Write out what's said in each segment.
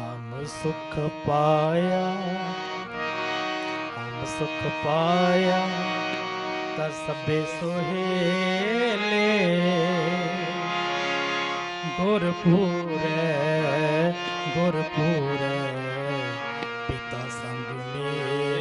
ਹਮ ਸੁਖ ਪਾਇਆ ਹਮ ਸੁਖ ਪਾਇਆ ਤਾ ਸਭੇ ਸੁਹੇਲੇ ਗੁਰਪੂਰੈ ਗੁਰਪੂਰੈ ਪਿਤਾ ਸੰਗ ਮੇ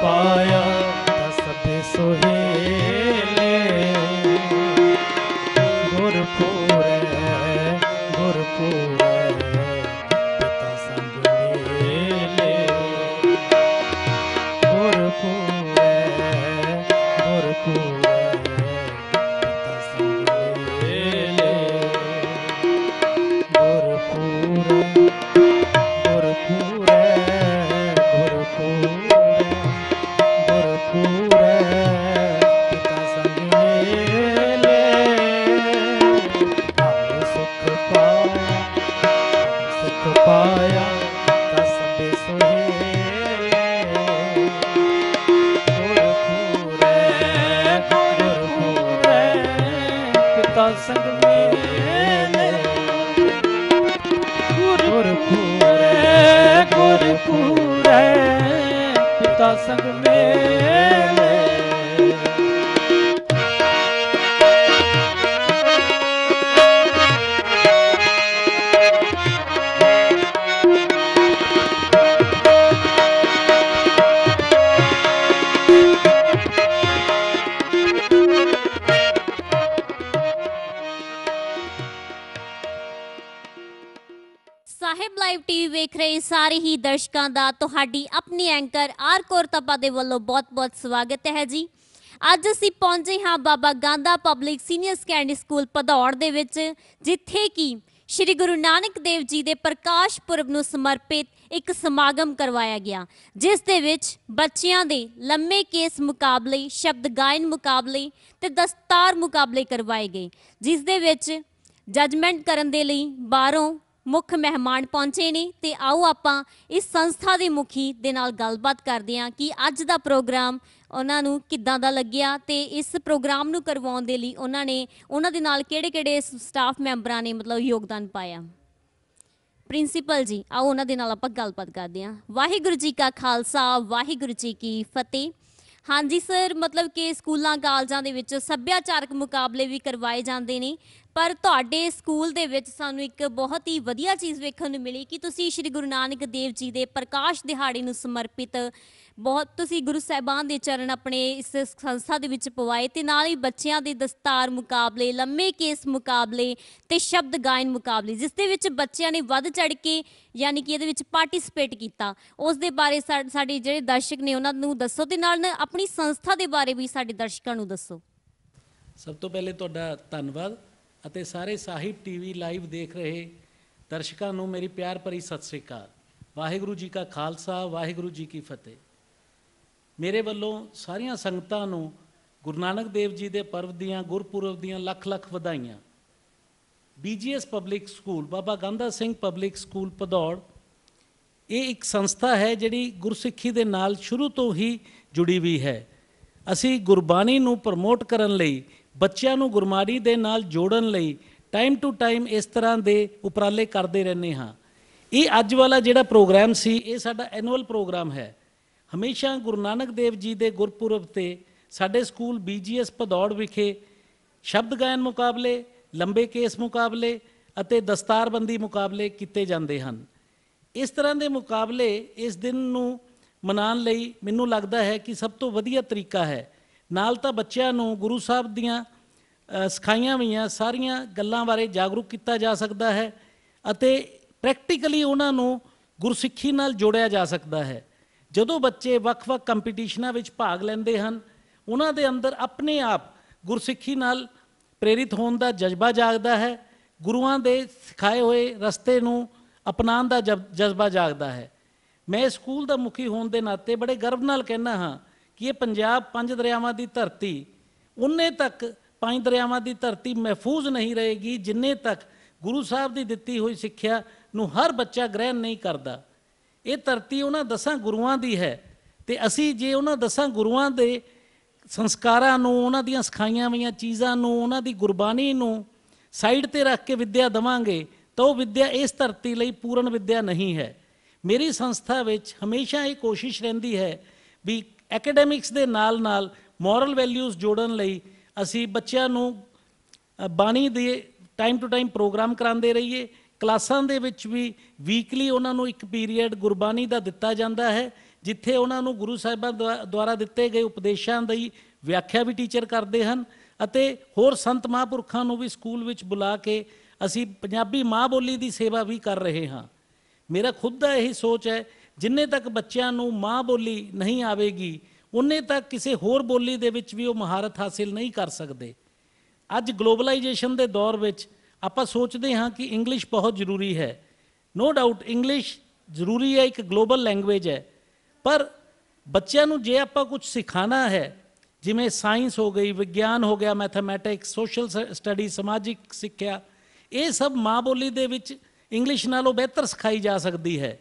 ਸੁਖ ਰਹੇ ਸਾਰੇ ਹੀ ਦਰਸ਼ਕਾਂ ਦਾ ਤੁਹਾਡੀ ਆਪਣੀ ਐਂਕਰ ਆਰ ਕੌਰ ਦੇ ਵੱਲੋਂ ਬਹੁਤ-ਬਹੁਤ ਸਵਾਗਤ ਹੈ ਜੀ। ਅੱਜ ਅਸੀਂ ਪਹੁੰਚੇ ਹਾਂ Baba Gandha public senior secondary school Bhadaur ਦੇ ਵਿੱਚ, ਜਿੱਥੇ ਕਿ ਸ੍ਰੀ ਗੁਰੂ ਨਾਨਕ ਦੇਵ ਜੀ ਦੇ ਪ੍ਰਕਾਸ਼ ਪੁਰਬ ਨੂੰ ਸਮਰਪਿਤ ਇੱਕ ਸਮਾਗਮ ਕਰਵਾਇਆ ਗਿਆ, ਜਿਸ ਦੇ ਵਿੱਚ ਬੱਚਿਆਂ ਦੇ ਲੰਮੇ ਕੇਸ ਮੁਕਾਬਲੇ, ਸ਼ਬਦ ਗਾਇਨ ਮੁਕਾਬਲੇ ਤੇ ਦਸਤਾਰ ਮੁਕਾਬਲੇ ਕਰਵਾਏ ਗਏ, ਜਿਸ ਦੇ ਵਿੱਚ ਜਜਮੈਂਟ ਕਰਨ ਦੇ ਲਈ ਬਾਹਰੋਂ ਮੁੱਖ ਮਹਿਮਾਨ ਪਹੁੰਚੇ ਨੇ ਤੇ ਆਓ ਆਪਾਂ ਇਸ ਸੰਸਥਾ ਦੇ ਮੁਖੀ ਦੇ ਨਾਲ ਗੱਲਬਾਤ ਕਰਦੇ ਹਾਂ ਕਿ ਅੱਜ ਦਾ ਪ੍ਰੋਗਰਾਮ ਉਹਨਾਂ ਨੂੰ ਕਿੱਦਾਂ ਦਾ ਲੱਗਿਆ ਤੇ ਇਸ ਪ੍ਰੋਗਰਾਮ ਨੂੰ ਕਰਵਾਉਣ ਦੇ ਲਈ ਉਹਨਾਂ ਨੇ ਉਹਨਾਂ ਦੇ ਨਾਲ ਕਿਹੜੇ-ਕਿਹੜੇ ਸਟਾਫ ਮੈਂਬਰਾਂ ਨੇ ਮਤਲਬ ਯੋਗਦਾਨ ਪਾਇਆ। ਪ੍ਰਿੰਸੀਪਲ ਜੀ, ਆਓ ਉਹਨਾਂ ਦੇ ਨਾਲ ਆਪਾਂ ਗੱਲਬਾਤ ਕਰਦੇ ਹਾਂ। ਵਾਹਿਗੁਰੂ ਜੀ ਕਾ ਖਾਲਸਾ, ਵਾਹਿਗੁਰੂ ਜੀ ਕੀ ਫਤਿਹ। ਹਾਂਜੀ ਸਰ, ਮਤਲਬ ਕਿ ਸਕੂਲਾਂ, ਕਾਲਜਾਂ ਦੇ ਵਿੱਚ ਸੱਭਿਆਚਾਰਕ ਮੁਕਾਬਲੇ ਵੀ ਕਰਵਾਏ ਜਾਂਦੇ ਨੇ। ਪਰ ਤੁਹਾਡੇ ਸਕੂਲ ਦੇ ਵਿੱਚ ਸਾਨੂੰ ਇੱਕ ਬਹੁਤ ਹੀ ਵਧੀਆ ਚੀਜ਼ ਵੇਖਣ ਨੂੰ ਮਿਲੀ ਕਿ ਤੁਸੀਂ ਸ੍ਰੀ ਗੁਰੂ ਨਾਨਕ ਦੇਵ ਜੀ ਦੇ ਪ੍ਰਕਾਸ਼ ਦਿਹਾੜੇ ਨੂੰ ਸਮਰਪਿਤ ਬਹੁਤ ਤੁਸੀਂ ਗੁਰੂ ਸਾਹਿਬਾਨ ਦੇ ਚਰਨ ਆਪਣੇ ਇਸ ਸੰਸਥਾ ਦੇ ਵਿੱਚ ਪਵਾਏ ਤੇ ਨਾਲ ਹੀ ਬੱਚਿਆਂ ਦੇ ਦਸਤਾਰ ਮੁਕਾਬਲੇ, ਲੰਮੇ ਕੇਸ ਮੁਕਾਬਲੇ ਤੇ ਸ਼ਬਦ ਗਾਇਨ ਮੁਕਾਬਲੇ, ਜਿਸ ਦੇ ਵਿੱਚ ਬੱਚਿਆਂ ਨੇ ਵੱਧ ਚੜ ਕੇ ਯਾਨੀ ਕਿ ਇਹਦੇ ਵਿੱਚ ਪਾਰਟਿਸਿਪੇਟ ਕੀਤਾ। ਉਸ ਦੇ ਬਾਰੇ ਸਾਡੇ ਜਿਹੜੇ ਦਰਸ਼ਕ ਨੇ ਉਹਨਾਂ ਨੂੰ ਦੱਸੋ ਤੇ ਨਾਲ ਨਾਲ ਆਪਣੀ ਸੰਸਥਾ ਦੇ ਬਾਰੇ ਵੀ ਸਾਡੇ ਦਰਸ਼ਕਾਂ ਨੂੰ ਦੱਸੋ। ਸਭ ਤੋਂ ਪਹਿਲੇ ਤੁਹਾਡਾ ਧੰਨਵਾਦ ਅਤੇ ਸਾਰੇ ਸਾਹਿਬ ਟੀਵੀ ਲਾਈਵ ਦੇਖ ਰਹੇ ਦਰਸ਼ਕਾਂ ਨੂੰ ਮੇਰੀ ਪਿਆਰ ਭਰੀ ਸਤਿ ਸ੍ਰੀ ਅਕਾਲ। ਵਾਹਿਗੁਰੂ ਜੀ ਕਾ ਖਾਲਸਾ, ਵਾਹਿਗੁਰੂ ਜੀ ਕੀ ਫਤਿਹ। ਮੇਰੇ ਵੱਲੋਂ ਸਾਰੀਆਂ ਸੰਗਤਾਂ ਨੂੰ ਗੁਰੂ ਨਾਨਕ ਦੇਵ ਜੀ ਦੇ ਪਰਵ ਦੀਆਂ, ਗੁਰਪੁਰਬ ਦੀਆਂ ਲੱਖ ਲੱਖ ਵਧਾਈਆਂ। BGS public school Baba Gandha Singh public school Bhadaur, ਇਹ ਇੱਕ ਸੰਸਥਾ ਹੈ ਜਿਹੜੀ ਗੁਰਸਿੱਖੀ ਦੇ ਨਾਲ ਸ਼ੁਰੂ ਤੋਂ ਹੀ ਜੁੜੀ ਹੋਈ ਹੈ। ਅਸੀਂ ਗੁਰਬਾਣੀ ਨੂੰ ਪ੍ਰਮੋਟ ਕਰਨ ਲਈ, ਬੱਚਿਆਂ ਨੂੰ ਗੁਰਬਾਣੀ ਦੇ ਨਾਲ ਜੋੜਨ ਲਈ ਟਾਈਮ ਟੂ ਟਾਈਮ ਇਸ ਤਰ੍ਹਾਂ ਦੇ ਉਪਰਾਲੇ ਕਰਦੇ ਰਹਿੰਦੇ ਹਾਂ। ਇਹ ਅੱਜ ਵਾਲਾ ਜਿਹੜਾ ਪ੍ਰੋਗਰਾਮ ਸੀ, ਇਹ ਸਾਡਾ ਐਨੂਅਲ ਪ੍ਰੋਗਰਾਮ ਹੈ। ਹਮੇਸ਼ਾ ਗੁਰੂ ਨਾਨਕ ਦੇਵ ਜੀ ਦੇ ਗੁਰਪੁਰਬ ਤੇ ਸਾਡੇ ਸਕੂਲ ਬੀਜੀਐਸ ਭਦੌੜ ਵਿਖੇ ਸ਼ਬਦ ਗਾਇਨ ਮੁਕਾਬਲੇ, ਲੰਬੇ ਕੇਸ ਮੁਕਾਬਲੇ ਅਤੇ ਦਸਤਾਰਬੰਦੀ ਮੁਕਾਬਲੇ ਕੀਤੇ ਜਾਂਦੇ ਹਨ। ਇਸ ਤਰ੍ਹਾਂ ਦੇ ਮੁਕਾਬਲੇ ਇਸ ਦਿਨ ਨੂੰ ਮਨਾਉਣ ਲਈ ਮੈਨੂੰ ਲੱਗਦਾ ਹੈ ਕਿ ਸਭ ਤੋਂ ਵਧੀਆ ਤਰੀਕਾ ਹੈ। ਨਾਲ ਤਾਂ ਬੱਚਿਆਂ ਨੂੰ ਗੁਰੂ ਸਾਹਿਬ ਦੀਆਂ ਸਿਖਾਈਆਂ ਹੋਈਆਂ ਸਾਰੀਆਂ ਗੱਲਾਂ ਬਾਰੇ ਜਾਗਰੂਕ ਕੀਤਾ ਜਾ ਸਕਦਾ ਹੈ ਅਤੇ ਪ੍ਰੈਕਟੀਕਲੀ ਉਹਨਾਂ ਨੂੰ ਗੁਰਸਿੱਖੀ ਨਾਲ ਜੋੜਿਆ ਜਾ ਸਕਦਾ ਹੈ। ਜਦੋਂ ਬੱਚੇ ਵੱਖ-ਵੱਖ ਕੰਪੀਟੀਸ਼ਨਾਂ ਵਿੱਚ ਭਾਗ ਲੈਂਦੇ ਹਨ, ਉਹਨਾਂ ਦੇ ਅੰਦਰ ਆਪਣੇ ਆਪ ਗੁਰਸਿੱਖੀ ਨਾਲ ਪ੍ਰੇਰਿਤ ਹੋਣ ਦਾ ਜਜ਼ਬਾ ਜਾਗਦਾ ਹੈ, ਗੁਰੂਆਂ ਦੇ ਸਿਖਾਏ ਹੋਏ ਰਸਤੇ ਨੂੰ ਅਪਣਾਉਣ ਦਾ ਜਬ- ਜਜ਼ਬਾ ਜਾਗਦਾ ਹੈ। ਮੈਂ ਸਕੂਲ ਦਾ ਮੁਖੀ ਹੋਣ ਦੇ ਨਾਤੇ ਬੜੇ ਗਰਵ ਨਾਲ ਕਹਿਣਾ ਹਾਂ ਕਿ ਇਹ ਪੰਜਾਬ ਪੰਜ ਦਰਿਆਵਾਂ ਦੀ ਧਰਤੀ, ਉਨੇ ਤੱਕ ਪੰਜ ਦਰਿਆਵਾਂ ਦੀ ਧਰਤੀ ਮਹਿਫੂਜ਼ ਨਹੀਂ ਰਹੇਗੀ ਜਿੰਨੇ ਤੱਕ ਗੁਰੂ ਸਾਹਿਬ ਦੀ ਦਿੱਤੀ ਹੋਈ ਸਿੱਖਿਆ ਨੂੰ ਹਰ ਬੱਚਾ ਗ੍ਰਹਿਣ ਨਹੀਂ ਕਰਦਾ। ਇਹ ਧਰਤੀ ਉਹਨਾਂ ਦਸਾਂ ਗੁਰੂਆਂ ਦੀ ਹੈ ਤੇ ਅਸੀਂ ਜੇ ਉਹਨਾਂ ਦਸਾਂ ਗੁਰੂਆਂ ਦੇ ਸੰਸਕਾਰਾਂ ਨੂੰ, ਉਹਨਾਂ ਦੀਆਂ ਸਿਖਾਈਆਂ ਹੋਈਆਂ ਚੀਜ਼ਾਂ ਨੂੰ, ਉਹਨਾਂ ਦੀ ਗੁਰਬਾਣੀ ਨੂੰ ਸਾਈਡ ਤੇ ਰੱਖ ਕੇ ਵਿੱਦਿਆ ਦਵਾਂਗੇ, ਤਾਂ ਉਹ ਵਿੱਦਿਆ ਇਸ ਧਰਤੀ ਲਈ ਪੂਰਨ ਵਿੱਦਿਆ ਨਹੀਂ ਹੈ। ਮੇਰੀ ਸੰਸਥਾ ਵਿੱਚ ਹਮੇਸ਼ਾ ਇਹ ਕੋਸ਼ਿਸ਼ ਰਹਿੰਦੀ ਹੈ ਵੀ ਐਕੈਡੈਮਿਕਸ ਦੇ ਨਾਲ ਨਾਲ ਮੋਰਲ ਵੈਲਿਊਜ਼ ਜੋੜਨ ਲਈ ਅਸੀਂ ਬੱਚਿਆਂ ਨੂੰ ਬਾਣੀ ਦੇ ਟਾਈਮ ਟੂ ਟਾਈਮ ਪ੍ਰੋਗਰਾਮ ਕਰਾਉਂਦੇ ਰਹੀਏ ਕਲਾਸਾਂ ਦੇ ਵਿੱਚ ਵੀ ਵੀਕਲੀ ਉਹਨਾਂ ਨੂੰ ਇੱਕ ਪੀਰੀਅਡ ਗੁਰਬਾਣੀ ਦਾ ਦਿੱਤਾ ਜਾਂਦਾ ਹੈ, ਜਿੱਥੇ ਉਹਨਾਂ ਨੂੰ ਗੁਰੂ ਸਾਹਿਬਾਂ ਦੁਆ- ਦੁਆਰਾ ਦਿੱਤੇ ਗਏ ਉਪਦੇਸ਼ਾਂ ਦੀ ਵਿਆਖਿਆ ਵੀ ਟੀਚਰ ਕਰਦੇ ਹਨ ਅਤੇ ਹੋਰ ਸੰਤ ਮਹਾਂਪੁਰਖਾਂ ਨੂੰ ਵੀ ਸਕੂਲ ਵਿੱਚ ਬੁਲਾ ਕੇ ਅਸੀਂ ਪੰਜਾਬੀ ਮਾਂ ਬੋਲੀ ਦੀ ਸੇਵਾ ਵੀ ਕਰ ਰਹੇ ਹਾਂ। ਮੇਰਾ ਖੁਦ ਦਾ ਇਹੀ ਸੋਚ ਹੈ, ਜਿੰਨੇ ਤੱਕ ਬੱਚਿਆਂ ਨੂੰ ਮਾਂ ਬੋਲੀ ਨਹੀਂ ਆਵੇਗੀ, ਉਨੇ ਤੱਕ ਕਿਸੇ ਹੋਰ ਬੋਲੀ ਦੇ ਵਿੱਚ ਵੀ ਉਹ ਮਹਾਰਤ ਹਾਸਿਲ ਨਹੀਂ ਕਰ ਸਕਦੇ। ਅੱਜ ਗਲੋਬਲਾਈਜੇਸ਼ਨ ਦੇ ਦੌਰ ਵਿੱਚ ਆਪਾਂ ਸੋਚਦੇ ਹਾਂ ਕਿ ਇੰਗਲਿਸ਼ ਬਹੁਤ ਜ਼ਰੂਰੀ ਹੈ। ਨੋ ਡਾਊਟ ਇੰਗਲਿਸ਼ ਜ਼ਰੂਰੀ ਹੈ, ਇੱਕ ਗਲੋਬਲ ਲੈਂਗੁਏਜ ਹੈ। ਪਰ ਬੱਚਿਆਂ ਨੂੰ ਜੇ ਆਪਾਂ ਕੁਝ ਸਿਖਾਣਾ ਹੈ, ਜਿਵੇਂ ਸਾਇੰਸ ਹੋ ਗਈ, ਵਿਗਿਆਨ ਹੋ ਗਿਆ ਮੈਥਮੈਟਿਕਸ ਸੋਸ਼ਲ ਸਟੱਡੀ ਸਮਾਜਿਕ ਸਿੱਖਿਆ, ਇਹ ਸਭ ਮਾਂ ਬੋਲੀ ਦੇ ਵਿੱਚ ਇੰਗਲਿਸ਼ ਨਾਲੋਂ ਬਿਹਤਰ ਸਿਖਾਈ ਜਾ ਸਕਦੀ ਹੈ।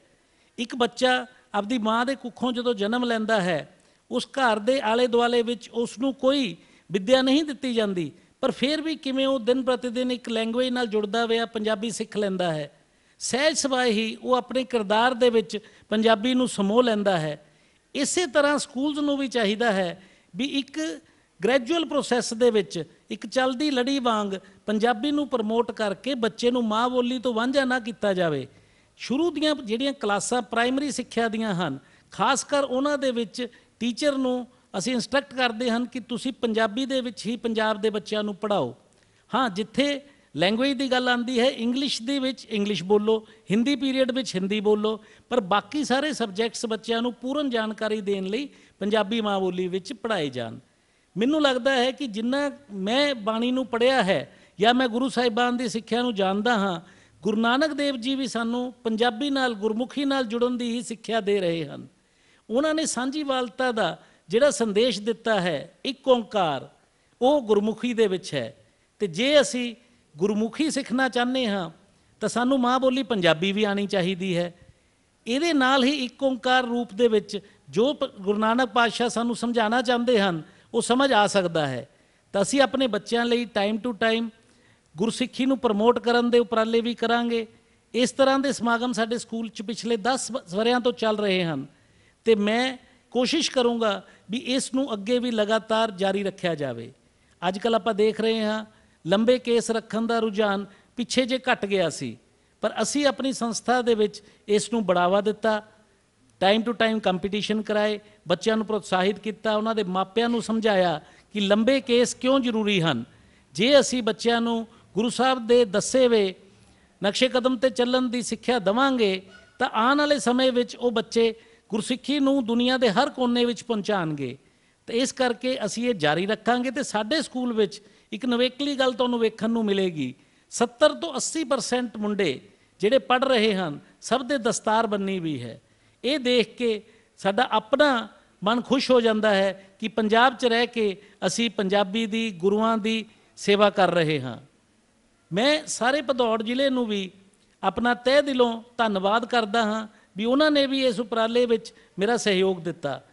ਇੱਕ ਬੱਚਾ ਆਪਦੀ ਮਾਂ ਦੇ ਕੁੱਖੋਂ ਜਦੋਂ ਜਨਮ ਲੈਂਦਾ ਹੈ, ਉਸ ਘਰ ਦੇ ਆਲੇ ਦੁਆਲੇ ਵਿੱਚ ਉਸ ਨੂੰ ਕੋਈ ਵਿੱਦਿਆ ਨਹੀਂ ਦਿੱਤੀ ਜਾਂਦੀ। ਪਰ ਫਿਰ ਵੀ ਕਿਵੇਂ ਉਹ ਦਿਨ ਪ੍ਰਤੀ ਦਿਨ ਇੱਕ ਲੈਂਗੁਏਜ ਨਾਲ ਜੁੜਦਾ ਹੋਇਆ ਪੰਜਾਬੀ ਸਿੱਖ ਲੈਂਦਾ ਹੈ? ਸਹਿਜ ਸੁਭਾਅ ਹੀ ਉਹ ਆਪਣੇ ਕਿਰਦਾਰ ਦੇ ਵਿੱਚ ਪੰਜਾਬੀ ਨੂੰ ਸਮੋ ਲੈਂਦਾ ਹੈ। ਇਸੇ ਤਰ੍ਹਾਂ ਸਕੂਲਸ ਨੂੰ ਵੀ ਚਾਹੀਦਾ ਹੈ ਵੀ ਇੱਕ ਗ੍ਰੈਜੂਅਲ ਪ੍ਰੋਸੈਸ ਦੇ ਵਿੱਚ ਇੱਕ ਚੱਲਦੀ ਲੜੀ ਵਾਂਗ ਪੰਜਾਬੀ ਨੂੰ ਪ੍ਰਮੋਟ ਕਰਕੇ ਬੱਚੇ ਨੂੰ ਮਾਂ ਬੋਲੀ ਤੋਂ ਵਾਂਝਾ ਨਾ ਕੀਤਾ ਜਾਵੇ। ਸ਼ੁਰੂ ਦੀਆਂ ਜਿਹੜੀਆਂ ਕਲਾਸਾਂ ਪ੍ਰਾਇਮਰੀ ਸਿੱਖਿਆ ਦੀਆਂ ਹਨ, ਖਾਸ ਕਰ ਉਹਨਾਂ ਦੇ ਵਿੱਚ ਟੀਚਰ ਨੂੰ ਅਸੀਂ ਇਨਸਟਰਕਟ ਕਰਦੇ ਹਨ ਕਿ ਤੁਸੀਂ ਪੰਜਾਬੀ ਦੇ ਵਿੱਚ ਹੀ ਪੰਜਾਬ ਦੇ ਬੱਚਿਆਂ ਨੂੰ ਪੜ੍ਹਾਓ। ਹਾਂ, ਜਿੱਥੇ ਲੈਂਗੁਏਜ ਦੀ ਗੱਲ ਆਉਂਦੀ ਹੈ ਇੰਗਲਿਸ਼ ਦੇ ਵਿੱਚ ਇੰਗਲਿਸ਼ ਬੋਲੋ, ਹਿੰਦੀ ਪੀਰੀਅਡ ਵਿੱਚ ਹਿੰਦੀ ਬੋਲੋ, ਪਰ ਬਾਕੀ ਸਾਰੇ ਸਬਜੈਕਟਸ ਬੱਚਿਆਂ ਨੂੰ ਪੂਰਨ ਜਾਣਕਾਰੀ ਦੇਣ ਲਈ ਪੰਜਾਬੀ ਮਾਂ ਬੋਲੀ ਵਿੱਚ ਪੜ੍ਹਾਏ ਜਾਣ। ਮੈਨੂੰ ਲੱਗਦਾ ਹੈ ਕਿ ਜਿੰਨਾ ਮੈਂ ਬਾਣੀ ਨੂੰ ਪੜ੍ਹਿਆ ਹੈ ਜਾਂ ਮੈਂ ਗੁਰੂ ਸਾਹਿਬਾਨ ਦੀ ਸਿੱਖਿਆ ਨੂੰ ਜਾਣਦਾ ਹਾਂ, ਗੁਰੂ ਨਾਨਕ ਦੇਵ ਜੀ ਵੀ ਸਾਨੂੰ ਪੰਜਾਬੀ ਨਾਲ, ਗੁਰਮੁਖੀ ਨਾਲ ਜੁੜਨ ਦੀ ਹੀ ਸਿੱਖਿਆ ਦੇ ਰਹੇ ਹਨ। ਉਹਨਾਂ ਨੇ ਸਾਂਝੀਵਾਲਤਾ ਦਾ ਜਿਹੜਾ ਸੰਦੇਸ਼ ਦਿੱਤਾ ਹੈ, ਇੱਕ ਓੰਕਾਰ, ਉਹ ਗੁਰਮੁਖੀ ਦੇ ਵਿੱਚ ਹੈ। ਤੇ ਜੇ ਅਸੀਂ ਗੁਰਮੁਖੀ ਸਿੱਖਣਾ ਚਾਹੁੰਦੇ ਹਾਂ, ਤਾਂ ਸਾਨੂੰ ਮਾਂ ਬੋਲੀ ਪੰਜਾਬੀ ਵੀ ਆਣੀ ਚਾਹੀਦੀ ਹੈ। ਇਹਦੇ ਨਾਲ ਹੀ ਇੱਕ ਓੰਕਾਰ ਰੂਪ ਦੇ ਵਿੱਚ ਜੋ ਗੁਰੂ ਨਾਨਕ ਪਾਤਸ਼ਾਹ ਸਾਨੂੰ ਸਮਝਾਉਣਾ ਚਾਹੁੰਦੇ ਹਨ, ਉਹ ਸਮਝ ਆ ਸਕਦਾ ਹੈ। ਤਾਂ ਅਸੀਂ ਆਪਣੇ ਬੱਚਿਆਂ ਲਈ ਟਾਈਮ ਟੂ ਟਾਈਮ ਗੁਰਸਿੱਖੀ ਨੂੰ ਪ੍ਰਮੋਟ ਕਰਨ ਦੇ ਉਪਰਾਲੇ ਵੀ ਕਰਾਂਗੇ। ਇਸ ਤਰ੍ਹਾਂ ਦੇ ਸਮਾਗਮ ਸਾਡੇ ਸਕੂਲ 'ਚ ਪਿਛਲੇ 10 ਵਰਿਆਂ ਤੋਂ ਚੱਲ ਰਹੇ ਹਨ। ਤੇ ਮੈਂ ਕੋਸ਼ਿਸ਼ ਕਰੂੰਗਾ ਵੀ ਇਸ ਨੂੰ ਅੱਗੇ ਵੀ ਲਗਾਤਾਰ ਜਾਰੀ ਰੱਖਿਆ ਜਾਵੇ। ਅੱਜ ਕੱਲ ਆਪਾਂ ਦੇਖ ਰਹੇ ਹਾਂ, ਲੰਬੇ ਕੇਸ ਰੱਖਣ ਦਾ ਰੁਝਾਨ ਪਿੱਛੇ ਜੇ ਘਟ ਗਿਆ ਸੀ, ਪਰ ਅਸੀਂ ਆਪਣੀ ਸੰਸਥਾ ਦੇ ਵਿੱਚ ਇਸ ਨੂੰ ਬੜਾਵਾ ਦਿੱਤਾ ਟਾਈਮ ਟੂ ਟਾਈਮ ਕੰਪੀਟੀਸ਼ਨ ਕਰਾਏ, ਬੱਚਿਆਂ ਨੂੰ ਪ੍ਰੋਤਸਾਹਿਤ ਕੀਤਾ, ਉਹਨਾਂ ਦੇ ਮਾਪਿਆਂ ਨੂੰ ਸਮਝਾਇਆ ਕਿ ਲੰਬੇ ਕੇਸ ਕਿਉਂ ਜ਼ਰੂਰੀ ਹਨ। ਜੇ ਅਸੀਂ ਬੱਚਿਆਂ ਨੂੰ ਗੁਰੂ ਸਾਹਿਬ ਦੇ ਦੱਸੇ ਵੇ ਨਕਸ਼ੇ ਕਦਮ ਤੇ ਚੱਲਣ ਦੀ ਸਿੱਖਿਆ ਦਵਾਂਗੇ, ਤਾਂ ਆਉਣ ਵਾਲੇ ਸਮੇਂ ਵਿੱਚ ਉਹ ਬੱਚੇ ਗੁਰਸਿੱਖੀ ਨੂੰ ਦੁਨੀਆ ਦੇ ਹਰ ਕੋਨੇ ਵਿੱਚ ਪਹੁੰਚਾਣਗੇ। ਤੇ ਇਸ ਕਰਕੇ ਅਸੀਂ ਇਹ ਜਾਰੀ ਰੱਖਾਂਗੇ ਤੇ ਸਾਡੇ ਸਕੂਲ ਵਿੱਚ ਇੱਕ ਨਵੇਕਲੀ ਗੱਲ ਤੁਹਾਨੂੰ ਵੇਖਣ ਨੂੰ ਮਿਲੇਗੀ। 70 ਤੋਂ 80% ਮੁੰਡੇ ਜਿਹੜੇ ਪੜ ਰਹੇ ਹਨ, ਸਭ ਦੇ ਦਸਤਾਰ ਬੰਨੀ ਵੀ ਹੈ। ਇਹ ਦੇਖ ਕੇ ਸਾਡਾ ਆਪਣਾ ਮਨ ਖੁਸ਼ ਹੋ ਜਾਂਦਾ ਹੈ ਕਿ ਪੰਜਾਬ 'ਚ ਰਹਿ ਕੇ ਅਸੀਂ ਪੰਜਾਬੀ ਦੀ, ਗੁਰੂਆਂ ਦੀ ਸੇਵਾ ਕਰ ਰਹੇ ਹਾਂ। ਮੈਂ ਸਾਰੇ ਭਦੌੜ ਜ਼ਿਲ੍ਹੇ ਨੂੰ ਵੀ ਆਪਣਾ ਤਹਿ ਦਿਲੋਂ ਧੰਨਵਾਦ ਕਰਦਾ ਹਾਂ ਵੀ ਉਹਨਾਂ ਨੇ ਵੀ ਇਸ ਉਪਰਾਲੇ ਵਿੱਚ ਮੇਰਾ ਸਹਿਯੋਗ ਦਿੱਤਾ।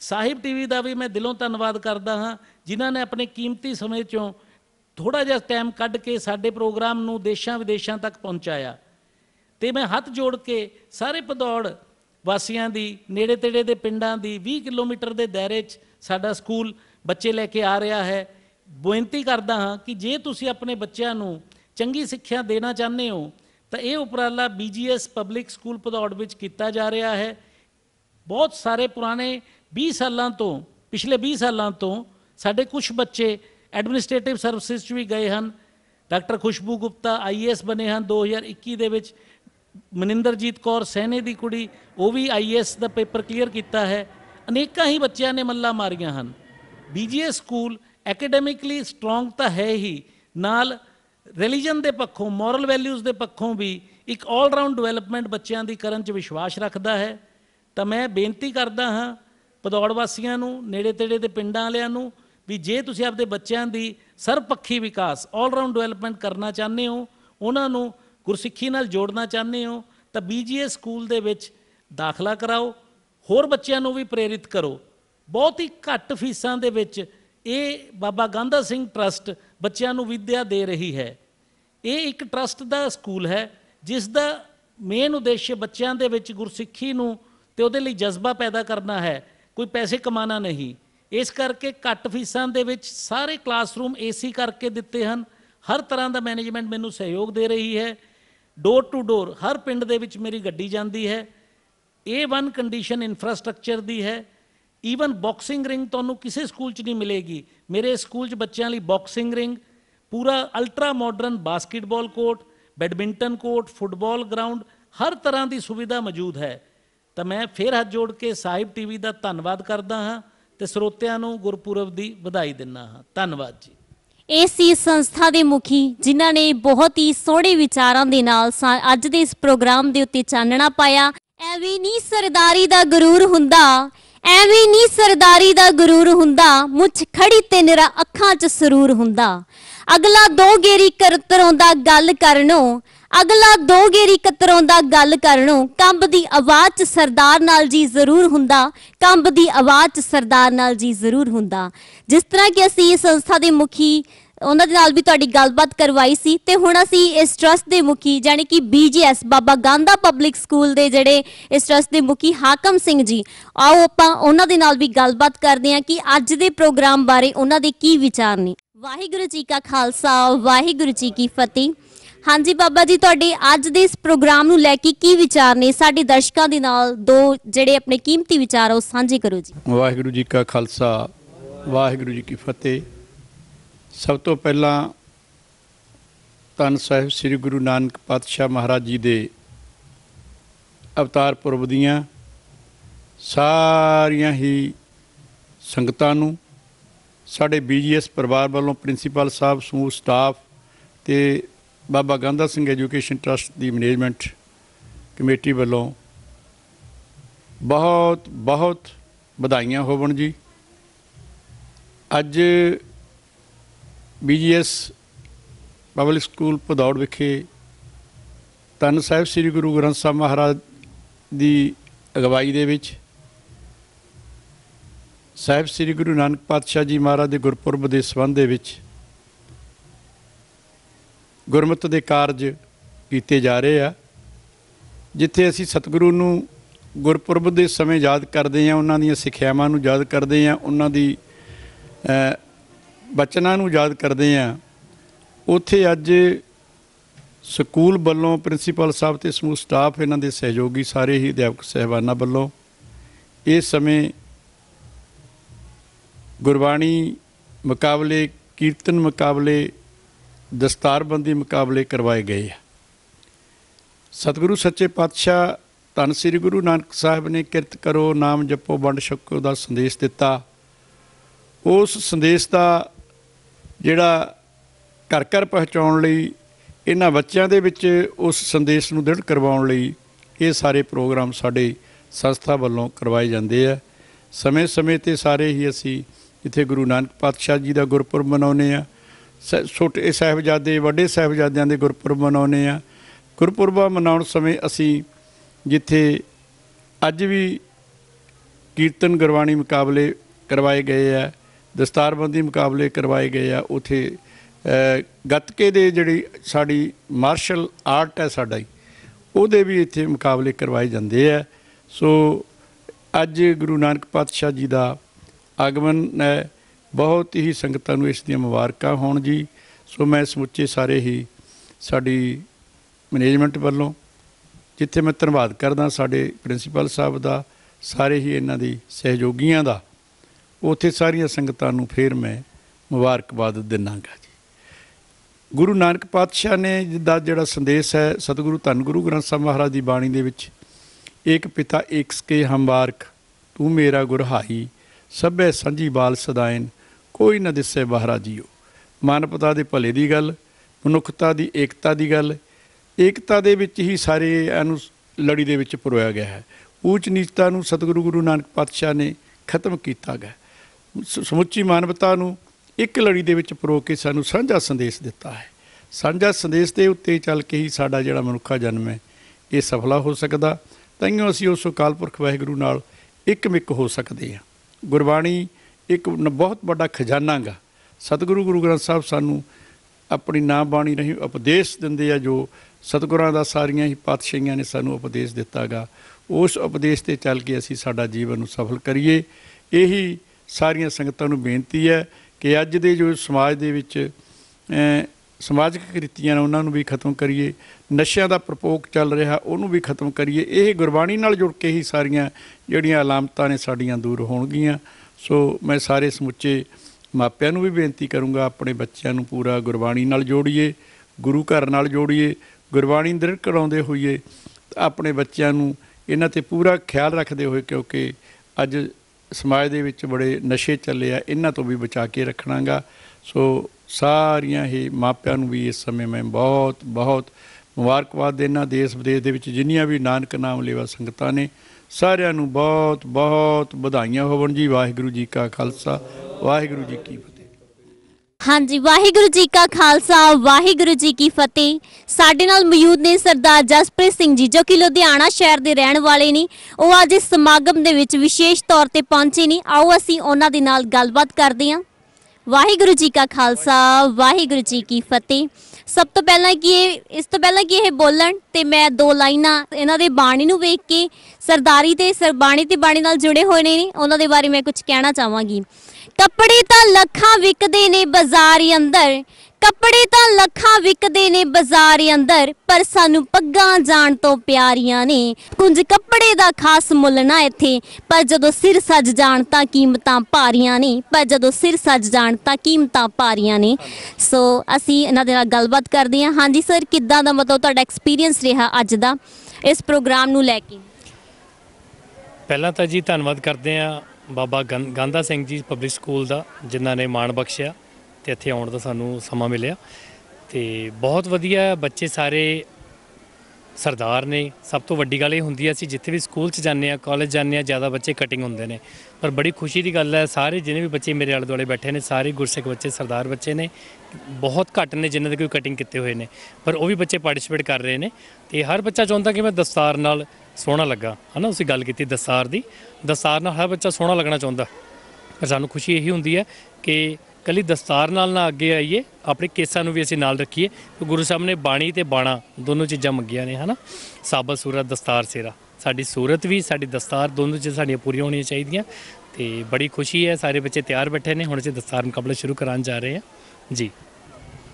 ਸਾਹਿਬ ਟੀਵੀ ਦਾ ਵੀ ਮੈਂ ਦਿਲੋਂ ਧੰਨਵਾਦ ਕਰਦਾ ਹਾਂ, ਜਿਨ੍ਹਾਂ ਨੇ ਆਪਣੇ ਕੀਮਤੀ ਸਮੇਂ ਚੋਂ ਥੋੜਾ ਜਿਹਾ ਟਾਈਮ ਕੱਢ ਕੇ ਸਾਡੇ ਪ੍ਰੋਗਰਾਮ ਨੂੰ ਦੇਸ਼ਾਂ ਵਿਦੇਸ਼ਾਂ ਤੱਕ ਪਹੁੰਚਾਇਆ। ਤੇ ਮੈਂ ਹੱਥ ਜੋੜ ਕੇ ਸਾਰੇ ਭਦੌੜ ਵਾਸੀਆਂ ਦੀ ਨੇੜੇ ਤੇੜੇ ਦੇ ਪਿੰਡਾਂ ਦੀ 20 ਕਿਲੋਮੀਟਰ ਦੇ ਦਾਇਰੇ 'ਚ ਸਾਡਾ ਸਕੂਲ ਬੱਚੇ ਲੈ ਕੇ ਆ ਰਿਹਾ ਹੈ। ਬੇਨਤੀ ਕਰਦਾ ਹਾਂ ਕਿ ਜੇ ਤੁਸੀਂ ਆਪਣੇ ਬੱਚਿਆਂ ਨੂੰ ਚੰਗੀ ਸਿੱਖਿਆ ਦੇਣਾ ਚਾਹੁੰਦੇ ਹੋ ਤਾਂ ਇਹ ਉਪਰਾਲਾ BGS ਪਬਲਿਕ ਸਕੂਲ ਭਦੌੜ ਵਿੱਚ ਕੀਤਾ ਜਾ ਰਿਹਾ ਹੈ। ਬਹੁਤ ਸਾਰੇ ਪੁਰਾਣੇ 20 ਸਾਲਾਂ ਤੋਂ, ਪਿਛਲੇ 20 ਸਾਲਾਂ ਤੋਂ ਸਾਡੇ ਕੁਝ ਬੱਚੇ ਐਡਮਿਨਿਸਟ੍ਰੇਟਿਵ ਸਰਵਿਸਿਜ਼ 'ਚ ਵੀ ਗਏ ਹਨ। ਡਾਕਟਰ ਖੁਸ਼ਬੂ ਗੁਪਤਾ ਆਈਏਐਸ ਬਣੇ ਹਨ 2021 ਦੇ ਵਿੱਚ। ਮਨਿੰਦਰਜੀਤ ਕੌਰ ਸੈਨੇ ਦੀ ਕੁੜੀ, ਉਹ ਵੀ ਆਈਏਐਸ ਦਾ ਪੇਪਰ ਕਲੀਅਰ ਕੀਤਾ ਹੈ। ਅਨੇਕਾਂ ਹੀ ਬੱਚਿਆਂ ਨੇ ਮੱਲਾ ਮਾਰੀਆਂ ਹਨ। ਬੀਜੀਐਸ ਸਕੂਲ ਐਕੈਡੈਮਿਕਲੀ ਸਟਰੋਂਗ ਤਾਂ ਹੈ ਹੀ। ਨਾਲ ਰਿਲੀਜਨ ਦੇ ਪੱਖੋਂ ਮੋਰਲ ਵੈਲਿਊਜ਼ ਦੇ ਪੱਖੋਂ ਵੀ ਇੱਕ 올 ਰਾਊਂਡ ਡਿਵੈਲਪਮੈਂਟ ਬੱਚਿਆਂ ਦੀ ਕਰਨ 'ਚ ਵਿਸ਼ਵਾਸ ਰੱਖਦਾ ਹੈ। ਤਾਂ ਮੈਂ ਬੇਨਤੀ ਕਰਦਾ ਹਾਂ ਪਦੌੜ ਵਾਸੀਆਂ ਨੂੰ, ਨੇੜੇ ਤੇੜੇ ਦੇ ਪਿੰਡਾਂ ਵਾਲਿਆਂ ਨੂੰ ਵੀ ਜੇ ਤੁਸੀਂ ਆਪਦੇ ਬੱਚਿਆਂ ਦੀ ਸਰਵਪੱਖੀ ਵਿਕਾਸ 올 ਰਾਊਂਡ ਡਿਵੈਲਪਮੈਂਟ ਕਰਨਾ ਚਾਹੁੰਦੇ ਹੋ, ਉਹਨਾਂ ਨੂੰ ਗੁਰਸਿੱਖੀ ਨਾਲ ਜੋੜਨਾ ਚਾਹੁੰਦੇ ਹੋ, ਤਾਂ ਬੀਜੀਐਸ ਸਕੂਲ ਦੇ ਵਿੱਚ ਦਾਖਲਾ ਕਰਾਓ। ਹੋਰ ਬੱਚਿਆਂ ਨੂੰ ਵੀ ਪ੍ਰੇਰਿਤ ਕਰੋ। ਬਹੁਤ ਹੀ ਘੱਟ ਫੀਸਾਂ ਦੇ ਵਿੱਚ ਇਹ ਬਾਬਾ ਗਾਂਧਾ ਸਿੰਘ ਟਰਸਟ ਬੱਚਿਆਂ ਨੂੰ ਵਿੱਦਿਆ ਦੇ ਰਹੀ ਹੈ। ਇਹ ਇੱਕ ਟਰਸਟ ਦਾ ਸਕੂਲ ਹੈ, ਜਿਸ ਦਾ ਮੇਨ ਉਦੇਸ਼ ਬੱਚਿਆਂ ਦੇ ਵਿੱਚ ਗੁਰਸਿੱਖੀ ਨੂੰ ਤੇ ਉਹਦੇ ਲਈ ਜਜ਼ਬਾ ਪੈਦਾ ਕਰਨਾ ਹੈ, ਕੋਈ ਪੈਸੇ ਕਮਾਣਾ ਨਹੀਂ। ਇਸ ਕਰਕੇ ਘੱਟ ਫੀਸਾਂ ਦੇ ਵਿੱਚ ਸਾਰੇ ਕਲਾਸਰੂਮ ਏਸੀ ਕਰਕੇ ਦਿੱਤੇ ਹਨ। ਹਰ ਤਰ੍ਹਾਂ ਦਾ ਮੈਨੇਜਮੈਂਟ ਮੈਨੂੰ ਸਹਿਯੋਗ ਦੇ ਰਹੀ ਹੈ। ਡੋਰ ਟੂ ਡੋਰ ਹਰ ਪਿੰਡ ਦੇ ਵਿੱਚ ਮੇਰੀ ਗੱਡੀ ਜਾਂਦੀ ਹੈ। A1 ਕੰਡੀਸ਼ਨ ਇਨਫਰਾਸਟ੍ਰਕਚਰ ਦੀ ਹੈ। ਈਵਨ ਬਾਕਸਿੰਗ ਰਿੰਗ ਤੁਹਾਨੂੰ ਕਿਸੇ ਸਕੂਲ 'ਚ ਨਹੀਂ ਮਿਲੇਗੀ। ਮੇਰੇ ਸਕੂਲ 'ਚ ਬੱਚਿਆਂ ਲਈ ਬਾਕਸਿੰਗ ਰਿੰਗ ਪੂਰਾ ultra modern basketball court badminton court football ground ਹਰ ਤਰ੍ਹਾਂ ਦੀ ਸੁਵਿਧਾ ਮੌਜੂਦ ਹੈ ਤਾਂ ਮੈਂ ਫੇਰ ਹੱਥ ਜੋੜ ਕੇ ਸਾਹਿਬ ਟੀਵੀ ਦਾ ਧੰਨਵਾਦ ਕਰਦਾ ਹਾਂ ਤੇ ਸਰੋਤਿਆਂ ਨੂੰ ਗੁਰਪੁਰਬ ਦੀ ਵਧਾਈ ਦਿੰਦਾ ਹਾਂ ਧੰਨਵਾਦ ਜੀ ਇਹ ਸੀ ਸੰਸਥਾ ਦੇ ਮੁਖੀ ਜਿਨ੍ਹਾਂ ਨੇ ਬਹੁਤ ਹੀ ਸੋਹਣੇ ਵਿਚਾਰਾਂ ਦੇ ਨਾਲ ਅੱਜ ਦੇ ਇਸ ਪ੍ਰੋਗਰਾਮ ਦੇ ਉੱਤੇ ਚਾਨਣਾ ਪਾਇਆ ਐਵੇਂ ਨਹੀਂ ਸਰਦਾਰੀ ਦਾ ਗਰੂਰ ਹੁੰਦਾ ਐਵੇਂ ਨਹੀਂ ਸਰਦਾਰੀ ਦਾ ਗਰੂਰ ਹੁੰਦਾ ਮੁੱਛ ਖੜੀ ਤੇ ਨਿਰਾ ਅੱਖਾਂ 'ਚ ਸਰੂਰ ਹੁੰਦਾ ਅਗਲਾ ਦੋ ਗੇਰੀ ਕਰਤਰੋਂਦਾ ਗੱਲ ਕਰਨੋਂ, ਅਗਲਾ ਦੋ ਗੇਰੀ ਕਤਰੋਂਦਾ ਗੱਲ ਕਰਨੋਂ, ਕੰਬ ਦੀ ਆਵਾਜ਼ 'ਚ ਸਰਦਾਰ ਨਾਲ ਜੀ ਜ਼ਰੂਰ ਹੁੰਦਾ, ਕੰਬ ਦੀ ਆਵਾਜ਼ 'ਚ ਸਰਦਾਰ ਨਾਲ ਜੀ ਜ਼ਰੂਰ ਹੁੰਦਾ। ਜਿਸ ਤਰ੍ਹਾਂ ਕਿ ਅਸੀਂ ਇਸ ਸੰਸਥਾ ਦੇ ਮੁਖੀ, ਉਹਨਾਂ ਦੇ ਨਾਲ ਵੀ ਤੁਹਾਡੀ ਗੱਲਬਾਤ ਕਰਵਾਈ ਸੀ, ਤੇ ਹੁਣ ਅਸੀਂ ਇਸ ਟਰਸਟ ਦੇ ਮੁਖੀ ਜਾਨੀ ਕਿ BGS Baba Gandha public school ਦੇ ਜਿਹੜੇ ਇਸ ਟਰਸਟ ਦੇ ਮੁਖੀ ਹਾਕਮ ਸਿੰਘ ਜੀ, ਆਓ ਆਪਾਂ ਉਹਨਾਂ ਦੇ ਨਾਲ ਵੀ ਗੱਲਬਾਤ ਕਰਦੇ ਹਾਂ ਕਿ ਅੱਜ ਦੇ ਪ੍ਰੋਗਰਾਮ ਬਾਰੇ ਉਹਨਾਂ ਦੇ ਕੀ ਵਿਚਾਰ ਨੇ। ਵਾਹਿਗੁਰੂ ਜੀ ਕਾ ਖਾਲਸਾ, ਵਾਹਿਗੁਰੂ ਜੀ ਕੀ ਫਤਿਹ। ਹਾਂਜੀ ਬਾਬਾ ਜੀ, ਤੁਹਾਡੇ ਅੱਜ ਦੇ ਇਸ ਪ੍ਰੋਗਰਾਮ ਨੂੰ ਲੈ ਕੇ ਕੀ ਵਿਚਾਰ ਨੇ? ਸਾਡੇ ਦਰਸ਼ਕਾਂ ਦੇ ਨਾਲ ਦੋ ਜਿਹੜੇ ਆਪਣੇ ਕੀਮਤੀ ਵਿਚਾਰ ਉਹ ਸਾਂਝੇ ਕਰੋ ਜੀ। ਵਾਹਿਗੁਰੂ ਜੀ ਕਾ ਖਾਲਸਾ, ਵਾਹਿਗੁਰੂ ਜੀ ਕੀ ਫਤਿਹ। ਸਭ ਤੋਂ ਪਹਿਲਾਂ ਧੰਨ ਸਾਹਿਬ ਸ੍ਰੀ ਗੁਰੂ ਨਾਨਕ ਪਾਤਸ਼ਾਹ ਮਹਾਰਾਜ ਜੀ ਦੇ ਅਵਤਾਰ ਪੁਰਬ ਦੀਆਂ ਸਾਰੀਆਂ ਹੀ ਸੰਗਤਾਂ ਨੂੰ ਸਾਡੇ ਬੀਜੀਐਸ ਪਰਿਵਾਰ ਵੱਲੋਂ ਪ੍ਰਿੰਸੀਪਲ ਸਾਹਿਬ, ਸਮੂਹ ਸਟਾਫ ਤੇ ਬਾਬਾ ਗਾਂਧਾ ਸਿੰਘ ਐਜੂਕੇਸ਼ਨ ਟਰਸਟ ਦੀ ਮੈਨੇਜਮੈਂਟ ਕਮੇਟੀ ਵੱਲੋਂ ਬਹੁਤ ਬਹੁਤ ਵਧਾਈਆਂ ਹੋਵਣ ਜੀ। ਅੱਜ ਬੀਜੀਐਸ ਪਬਲਿਕ ਸਕੂਲ ਭਦੌੜ ਵਿਖੇ ਧੰਨ ਸਾਹਿਬ ਸ੍ਰੀ ਗੁਰੂ ਗ੍ਰੰਥ ਸਾਹਿਬ ਮਹਾਰਾਜ ਦੀ ਅਗਵਾਈ ਦੇ ਵਿੱਚ ਸਾਹਿਬ ਸ੍ਰੀ ਗੁਰੂ ਨਾਨਕ ਪਾਤਸ਼ਾਹ ਜੀ ਮਹਾਰਾਜ ਦੇ ਗੁਰਪੁਰਬ ਦੇ ਸੰਬੰਧ ਦੇ ਵਿੱਚ ਗੁਰਮਤਿ ਦੇ ਕਾਰਜ ਕੀਤੇ ਜਾ ਰਹੇ ਆ, ਜਿੱਥੇ ਅਸੀਂ ਸਤਿਗੁਰੂ ਨੂੰ ਗੁਰਪੁਰਬ ਦੇ ਸਮੇਂ ਯਾਦ ਕਰਦੇ ਹਾਂ, ਉਹਨਾਂ ਦੀਆਂ ਸਿੱਖਿਆਵਾਂ ਨੂੰ ਯਾਦ ਕਰਦੇ ਹਾਂ, ਉਹਨਾਂ ਦੀ ਬਚਨਾਂ ਨੂੰ ਯਾਦ ਕਰਦੇ ਹਾਂ। ਉੱਥੇ ਅੱਜ ਸਕੂਲ ਵੱਲੋਂ ਪ੍ਰਿੰਸੀਪਲ ਸਾਹਿਬ ਤੇ ਸਮੂਹ ਸਟਾਫ ਇਹਨਾਂ ਦੇ ਸਹਿਯੋਗੀ ਸਾਰੇ ਹੀ ਅਧਿਆਪਕ ਸਹਿਬਾਨਾਂ ਵੱਲੋਂ ਇਸ ਸਮੇਂ ਗੁਰਬਾਣੀ ਮੁਕਾਬਲੇ, ਕੀਰਤਨ ਮੁਕਾਬਲੇ, ਦਸਤਾਰਬੰਦੀ ਮੁਕਾਬਲੇ ਕਰਵਾਏ ਗਏ ਆ। ਸਤਿਗੁਰੂ ਸੱਚੇ ਪਾਤਸ਼ਾਹ, ਧੰਨ ਸ੍ਰੀ ਗੁਰੂ ਨਾਨਕ ਸਾਹਿਬ ਨੇ ਕਿਰਤ ਕਰੋ, ਨਾਮ ਜਪੋ, ਵੰਡ ਛਕੋ ਦਾ ਸੰਦੇਸ਼ ਦਿੱਤਾ। ਉਸ ਸੰਦੇਸ਼ ਦਾ ਜਿਹੜਾ ਘਰ ਘਰ ਪਹੁੰਚਾਉਣ ਲਈ, ਇਹਨਾਂ ਬੱਚਿਆਂ ਦੇ ਵਿੱਚ ਉਸ ਸੰਦੇਸ਼ ਨੂੰ ਦ੍ਰਿੜ ਕਰਵਾਉਣ ਲਈ ਇਹ ਸਾਰੇ ਪ੍ਰੋਗਰਾਮ ਸਾਡੇ ਸੰਸਥਾ ਵੱਲੋਂ ਕਰਵਾਏ ਜਾਂਦੇ ਆ। ਸਮੇਂ-ਸਮੇਂ ਤੇ ਸਾਰੇ ਹੀ ਅਸੀਂ ਜਿੱਥੇ ਗੁਰੂ ਨਾਨਕ ਪਾਤਸ਼ਾਹ ਜੀ ਦਾ ਗੁਰਪੁਰਬ ਮਨਾਉਂਦੇ ਆ ਸ- ਛੋਟੇ ਸਾਹਿਬਜ਼ਾਦੇ, ਵੱਡੇ ਸਾਹਿਬਜ਼ਾਦਿਆਂ ਦੇ ਗੁਰਪੁਰਬ ਮਨਾਉਂਦੇ ਆ ਗੁਰਪੁਰਬ ਮਨਾਉਣ ਸਮੇਂ ਅਸੀਂ ਜਿੱਥੇ ਅੱਜ ਵੀ ਕੀਰਤਨ ਗੁਰਬਾਣੀ ਮੁਕਾਬਲੇ ਕਰਵਾਏ ਗਏ ਆ, ਦਸਤਾਰਬੰਦੀ ਮੁਕਾਬਲੇ ਕਰਵਾਏ ਗਏ ਆ, ਉਥੇ ਗੱਤਕੇ ਦੇ ਜਿਹੜੀ ਸਾਡੀ ਮਾਰਸ਼ਲ ਆਰਟ ਹੈ ਸਾਡਾ ਹੀ, ਉਹਦੇ ਵੀ ਇੱਥੇ ਮੁਕਾਬਲੇ ਕਰਵਾਏ ਜਾਂਦੇ ਆ। ਸੋ ਅੱਜ ਗੁਰੂ ਨਾਨਕ ਪਾਤਸ਼ਾਹ ਜੀ ਦਾ ਆਗਮਨ ਹੈ ਬਹੁਤ ਹੀ ਸੰਗਤਾਂ ਨੂੰ ਇਸ ਦੀਆਂ ਮੁਬਾਰਕਾਂ ਹੋਣ ਜੀ। ਸੋ ਮੈਂ ਸਮੁੱਚੇ ਸਾਰੇ ਹੀ ਸਾਡੀ ਮੈਨੇਜਮੈਂਟ ਵੱਲੋਂ, ਜਿੱਥੇ ਮੈਂ ਧੰਨਵਾਦ ਕਰਦਾ ਸਾਡੇ ਪ੍ਰਿੰਸੀਪਲ ਸਾਹਿਬ ਦਾ, ਸਾਰੇ ਹੀ ਇਹਨਾਂ ਦੀ ਸਹਿਯੋਗੀਆਂ ਦਾ, ਉੱਥੇ ਸਾਰੀਆਂ ਸੰਗਤਾਂ ਨੂੰ ਫੇਰ ਮੈਂ ਮੁਬਾਰਕਬਾਦ ਦਿਨਾਂਗਾ ਜੀ। ਗੁਰੂ ਨਾਨਕ ਪਾਤਸ਼ਾਹ ਨੇ ਜਿੱਦਾਂ ਜਿਹੜਾ ਸੰਦੇਸ਼ ਹੈ, ਸਤਿਗੁਰੂ ਧੰਨ ਗੁਰੂ ਗ੍ਰੰਥ ਸਾਹਿਬ ਮਹਾਰਾਜ ਦੀ ਬਾਣੀ ਦੇ ਵਿੱਚ, ਏਕ ਪਿਤਾ ਏਕ ਸਕੇ ਹਮਾਰਕ ਤੂੰ ਮੇਰਾ ਗੁਰਹਾਈ ਸਭੇ ਸੰਜੀ ਬਾਲ ਸਦਾਇਨ, ਕੋਈ ਨਾ ਦਿਸੇ ਬਾਹਰਾ ਜੀਓ। ਮਾਨਵਤਾ ਦੇ ਭਲੇ ਦੀ ਗੱਲ, ਮਨੁੱਖਤਾ ਦੀ ਏਕਤਾ ਦੀ ਗੱਲ, ਏਕਤਾ ਦੇ ਵਿੱਚ ਹੀ ਸਾਰੇ ਇਹਨੂੰ ਲੜੀ ਦੇ ਵਿੱਚ ਪਰੋਇਆ ਗਿਆ ਹੈ। ਊਚ ਨੀਚਤਾ ਨੂੰ ਸਤਿਗੁਰੂ ਗੁਰੂ ਨਾਨਕ ਪਾਤਸ਼ਾਹ ਨੇ ਖਤਮ ਕੀਤਾ ਗਿਆ। ਸਮੁੱਚੀ ਮਾਨਵਤਾ ਨੂੰ ਇੱਕ ਲੜੀ ਦੇ ਵਿੱਚ ਪਰੋ ਕੇ ਸਾਨੂੰ ਸਾਂਝਾ ਸੰਦੇਸ਼ ਦਿੱਤਾ ਹੈ। ਸਾਂਝਾ ਸੰਦੇਸ਼ ਦੇ ਉੱਤੇ ਚੱਲ ਕੇ ਹੀ ਸਾਡਾ ਜਿਹੜਾ ਮਨੁੱਖਾ ਜਨਮ ਹੈ, ਇਹ ਸਫਲਾ ਹੋ ਸਕਦਾ। ਤਾਈਓ ਅਸੀਂ ਉਸ ਅਕਾਲ ਪੁਰਖ ਵਾਹਿਗੁਰੂ ਨਾਲ ਇੱਕ ਮਿੱਕ ਹੋ ਸਕਦੇ ਹਾਂ। ਗੁਰਬਾਣੀ ਇੱਕ ਨ- ਬਹੁਤ ਵੱਡਾ ਖਜ਼ਾਨਾ ਗਾ ਸਤਿਗੁਰੂ ਗੁਰੂ ਗ੍ਰੰਥ ਸਾਹਿਬ ਸਾਨੂੰ ਆਪਣੀ ਨਾਮ ਬਾਣੀ ਰਹੀ ਉਪਦੇਸ਼ ਦਿੰਦੇ ਆ, ਜੋ ਸਤਿਗੁਰਾਂ ਦਾ ਸਾਰੀਆਂ ਹੀ ਪਾਤਸ਼ਾਹੀਆਂ ਨੇ ਸਾਨੂੰ ਉਪਦੇਸ਼ ਦਿੱਤਾਗਾ। ਉਸ ਉਪਦੇਸ਼ ਤੇ ਚੱਲ ਕੇ ਅਸੀਂ ਸਾਡਾ ਜੀਵਨ ਨੂੰ ਸਫਲ ਕਰੀਏ। ਇਹੀ ਸਾਰੀਆਂ ਸੰਗਤਾਂ ਨੂੰ ਬੇਨਤੀ ਹੈ ਕਿ ਅੱਜ ਦੇ ਜੋ ਸਮਾਜ ਦੇ ਵਿੱਚ ਸਮਾਜਿਕ ਕ੍ਰਿਤੀਆਂ ਨੇ ਉਹਨਾਂ ਨੂੰ ਵੀ ਖਤਮ ਕਰੀਏ, ਨਸ਼ਿਆਂ ਦਾ ਪ੍ਰਪੋਕ ਚੱਲ ਰਿਹਾ, ਉਹਨੂੰ ਵੀ ਖਤਮ ਕਰੀਏ, ਇਹ ਗੁਰਬਾਣੀ ਨਾਲ ਜੁੜ ਕੇ ਹੀ ਸਾਰੀਆਂ ਜਿਹੜੀਆਂ ਅਲਾਮਤਾਂ ਨੇ ਸਾਡੀਆਂ ਦੂਰ ਹੋਣਗੀਆਂ। ਸੋ ਮੈਂ ਸਾਰੇ ਸਮੁੱਚੇ ਮਾਪਿਆਂ ਨੂੰ ਵੀ ਬੇਨਤੀ ਕਰੂੰਗਾ, ਆਪਣੇ ਬੱਚਿਆਂ ਨੂੰ ਪੂਰਾ ਗੁਰਬਾਣੀ ਨਾਲ ਜੋੜੀਏ, ਗੁਰੂ ਘਰ ਨਾਲ ਜੋੜੀਏ, ਗੁਰਬਾਣੀ ਦ੍ਰਿੜ ਕਰਾਉਂਦੇ ਹੋਈਏ ਤਾਂ ਆਪਣੇ ਬੱਚਿਆਂ ਨੂੰ ਇਹਨਾਂ ਤੇ ਪੂਰਾ ਖਿਆਲ ਰੱਖਦੇ ਹੋਏ, ਕਿਉਂਕਿ ਅੱਜ ਸਮਾਜ ਦੇ ਵਿੱਚ ਬੜੇ ਨਸ਼ੇ ਚੱਲੇ ਆ, ਇਹਨਾਂ ਤੋਂ ਵੀ ਬਚਾ ਕੇ ਰੱਖਣਾਗਾ। ਸੋ ਸਾਰੀਆਂ ਹੀ ਮਾਪਿਆਂ ਨੂੰ ਵੀ ਇਸ ਸਮੇਂ ਮੈਂ ਬਹੁਤ ਬਹੁਤ ਮੁਬਾਰਕਬਾਦ ਦੇਣਾ ਦੇਸ਼ ਵਿਦੇਸ਼ ਦੇ ਵਿੱਚ ਜਿੰਨੀਆਂ ਵੀ ਨਾਨਕ ਨਾਮ ਲੇਵਾ ਸੰਗਤਾਂ ਨੇ, ਸਾਰਿਆਂ ਨੂੰ ਬਹੁਤ ਬਹੁਤ ਵਧਾਈਆਂ ਹੋਵਣ ਜੀ। ਵਾਹਿਗੁਰੂ ਜੀ ਕਾ ਖਾਲਸਾ, ਵਾਹਿਗੁਰੂ ਜੀ ਕੀ ਫਤਿਹ। ਹਾਂਜੀ, ਵਾਹਿਗੁਰੂ ਜੀ ਕਾ ਖਾਲਸਾ, ਵਾਹਿਗੁਰੂ ਜੀ ਕੀ ਫਤਿਹ। ਸਾਡੇ ਨਾਲ ਮੌਜੂਦ ਨੇ ਸਰਦਾਰ ਜਸਪ੍ਰੀਤ ਸਿੰਘ ਜੀ, ਜੋ ਕਿ ਲੁਧਿਆਣਾ ਸ਼ਹਿਰ ਦੇ ਰਹਿਣ ਵਾਲੇ ਨੇ। ਉਹ ਅੱਜ ਇਸ ਸਮਾਗਮ ਦੇ ਵਿੱਚ ਵਿਸ਼ੇਸ਼ ਤੌਰ ਤੇ ਪਹੁੰਚੇ ਨੇ। ਆਓ ਅਸੀਂ ਉਹਨਾਂ ਦੇ ਨਾਲ ਗੱਲਬਾਤ ਕਰਦੇ ਹਾਂ। ਵਾਹਿਗੁਰੂ ਜੀ ਕਾ ਖਾਲਸਾ, ਵਾਹਿਗੁਰੂ ਜੀ ਕੀ ਫਤਿਹ। ਸਭ ਤੋਂ ਪਹਿਲਾਂ ਕਿ ਇਹ, ਇਸ ਤੋਂ ਪਹਿਲਾਂ ਕਿ ਇਹ ਬੋਲਣ ਤੇ ਮੈਂ ਦੋ ਲਾਈਨਾਂ ਇਹਨਾਂ ਦੇ ਬਾਣੀ ਨੂੰ ਵੇਖ ਕੇ ਸਰਦਾਰੀ ਤੇ ਸਰਬਾਣੀ ਤੇ ਬਾਣੀ ਨਾਲ ਜੁੜੇ ਹੋਏ ਨੇ, ਉਹਨਾਂ ਦੇ ਬਾਰੇ ਮੈਂ ਕੁਝ ਕਹਿਣਾ ਚਾਹਾਂਗੀ। ਕੱਪੜੇ ਤਾਂ ਲੱਖਾਂ ਵਿਕਦੇ ਨੇ ਬਾਜ਼ਾਰ ਅੰਦਰ ਕੱਪੜੇ ਤਾਂ ਲੱਖਾਂ ਵਿਕਦੇ ਨੇ ਬਾਜ਼ਾਰ ਅੰਦਰ, ਪਰ ਸਾਨੂੰ ਪੱਗਾਂ ਜਾਣ ਤੋਂ ਪਿਆਰੀਆਂ ਨੇ। ਕੁੰਜ ਕੱਪੜੇ ਦਾ ਖਾਸ ਮੁੱਲ ਨਾ ਇੱਥੇ, ਪਰ ਜਦੋਂ ਸਿਰ ਸੱਜ ਜਾਣ ਤਾਂ ਕੀਮਤਾਂ ਭਾਰੀਆਂ ਨੇ। ਪਰ ਜਦੋਂ ਸਿਰ ਸੱਜ ਜਾਣ ਤਾਂ ਕੀਮਤਾਂ ਭਾਰੀਆਂ ਨੇ। ਸੋ ਅਸੀਂ ਇਹਨਾਂ ਦੇ ਨਾਲ ਗੱਲਬਾਤ ਕਰਦੇ ਹਾਂ। ਹਾਂਜੀ ਸਰ, ਕਿੱਦਾਂ ਦਾ ਮਤਲਬ ਤੁਹਾਡਾ ਐਕਸਪੀਰੀਅੰਸ ਰਿਹਾ ਅੱਜ ਦਾ ਇਸ ਪ੍ਰੋਗਰਾਮ ਨੂੰ ਲੈ ਕੇ? ਪਹਿਲਾਂ ਤਾਂ ਜੀ ਧੰਨਵਾਦ ਕਰਦੇ ਹਾਂ ਬਾਬਾ ਗਾਂਧਾ ਸਿੰਘ ਜੀ ਪਬਲਿਕ ਸਕੂਲ ਦਾ, ਜਿਨ੍ਹਾਂ ਨੇ ਮਾਣ ਬਖਸ਼ਿਆ। ਤੇ ਇੱਥੇ ਆਉਣ ਦਾ ਸਾਨੂੰ ਸਮਾਂ ਮਿਲਿਆ। ਤੇ ਬਹੁਤ ਵਧੀਆ ਬੱਚੇ ਸਾਰੇ ਸਰਦਾਰ ਨੇ। ਸਭ ਤੋਂ ਵੱਡੀ ਗੱਲ ਇਹ ਹੁੰਦੀ ਹੈ ਅਸੀਂ ਜਿੱਥੇ ਵੀ ਸਕੂਲ 'ਚ ਜਾਂਦੇ ਆ, ਕਾਲਜ ਜਾਂਦੇ ਆ, ਜ਼ਿਆਦਾ ਬੱਚੇ ਕਟਿੰਗ ਹੁੰਦੇ ਨੇ। ਪਰ ਬੜੀ ਖੁਸ਼ੀ ਦੀ ਗੱਲ ਹੈ, ਸਾਰੇ ਜਿਹਨੇ ਵੀ ਬੱਚੇ ਮੇਰੇ ਆਲੇ ਦੁਆਲੇ ਬੈਠੇ ਨੇ, ਸਾਰੇ ਗੁਰਸਿੱਖ ਬੱਚੇ, ਸਰਦਾਰ ਬੱਚੇ ਨੇ, ਬਹੁਤ ਘੱਟ ਨੇ ਜਿਨ੍ਹਾਂ ਦੇ ਕੋਈ ਕਟਿੰਗ ਕੀਤੇ ਹੋਏ ਨੇ। ਪਰ ਉਹ ਵੀ ਬੱਚੇ ਪਾਰਟਿਸਿਪੇਟ ਕਰ ਰਹੇ ਨੇ। ਤੇ ਹਰ ਬੱਚਾ ਚਾਹੁੰਦਾ ਕਿ ਮੈਂ ਦਸਤਾਰ ਨਾਲ ਸੋਹਣਾ ਲੱਗਾ। ਹਨਾ, ਤੁਸੀਂ ਗੱਲ ਕੀਤੀ ਦਸਤਾਰ ਦੀ। ਦਸਤਾਰ ਨਾਲ ਹਰ ਬੱਚਾ ਸੋਹਣਾ ਲੱਗਣਾ ਚਾਹੁੰਦਾ। ਪਰ ਸਾਨੂੰ ਖੁਸ਼ੀ ਇਹੀ ਹੁੰਦੀ ਹੈ ਕਿ ਕੱਲੀ ਦਸਤਾਰ ਨਾਲ ਨਾ ਅੱਗੇ ਆਈਏ, ਆਪਣੇ ਕੇਸਾਂ ਨੂੰ ਵੀ ਅਸੀਂ ਨਾਲ ਰੱਖੀਏ। ਗੁਰੂ ਸਾਹਿਬ ਨੇ ਬਾਣੀ ਤੇ ਬਾਣਾ ਦੋਨੋਂ ਚੀਜ਼ਾਂ ਮੰਗੀਆਂ ਨੇ, ਹਨਾ? ਸਾਬਤ ਸੂਰਤ, ਦਸਤਾਰ, ਸੇਰਾ। ਸਾਡੀ ਸੂਰਤ ਵੀ, ਸਾਡੀ ਦਸਤਾਰ ਦੋਨੋਂ ਚੀਜ਼ਾਂ ਸਾਡੀਆਂ ਪੂਰੀਆਂ ਹੋਣੀਆਂ ਚਾਹੀਦੀਆਂ। ਤੇ ਬੜੀ ਖੁਸ਼ੀ ਹੈ, ਸਾਰੇ ਬੱਚੇ ਤਿਆਰ ਬੈਠੇ ਨੇ। ਹੁਣ ਅਸੀਂ ਦਸਤਾਰ ਮੁਕਾਬਲਾ ਸ਼ੁਰੂ ਕਰਾਉਣ ਜਾ ਰਹੇ ਹਾਂ। ਜੀ।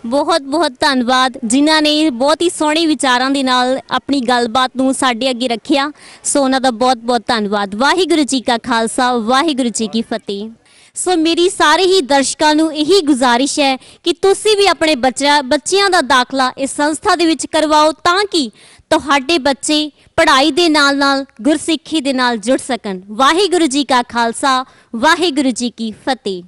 ਬਹੁਤ ਬਹੁਤ ਧੰਨਵਾਦ। ਜਿਨ੍ਹਾਂ ਨੇ ਬਹੁਤ ਹੀ ਸੋਹਣੇ ਵਿਚਾਰਾਂ ਦੇ ਨਾਲ ਆਪਣੀ ਗੱਲਬਾਤ ਨੂੰ ਸਾਡੇ ਅੱਗੇ ਰੱਖਿਆ। ਸੋ ਉਹਨਾਂ ਦਾ ਬਹੁਤ ਬਹੁਤ ਧੰਨਵਾਦ। ਵਾਹਿਗੁਰੂ ਜੀ ਕਾ ਖਾਲਸਾ, ਵਾਹਿਗੁਰੂ ਜੀ ਕੀ ਫਤਿਹ। ਸੋ ਮੇਰੀ ਸਾਰੇ ਹੀ ਦਰਸ਼ਕਾਂ ਨੂੰ ਇਹੀ ਗੁਜ਼ਾਰਿਸ਼ ਹੈ ਕਿ ਤੁਸੀਂ ਵੀ ਆਪਣੇ ਬੱਚਿਆਂ ਬੱਚਿਆਂ ਦਾ ਦਾਖਲਾ ਇਸ ਸੰਸਥਾ ਦੇ ਵਿੱਚ ਕਰਵਾਓ ਤਾਂ ਕਿ ਤੁਹਾਡੇ ਬੱਚੇ ਪੜ੍ਹਾਈ ਦੇ ਨਾਲ ਨਾਲ ਗੁਰਸਿੱਖੀ ਦੇ ਨਾਲ ਜੁੜ ਸਕਣ। ਵਾਹਿਗੁਰੂ ਜੀ ਕਾ ਖਾਲਸਾ, ਵਾਹਿਗੁਰੂ ਜੀ ਕੀ ਫਤਿਹ।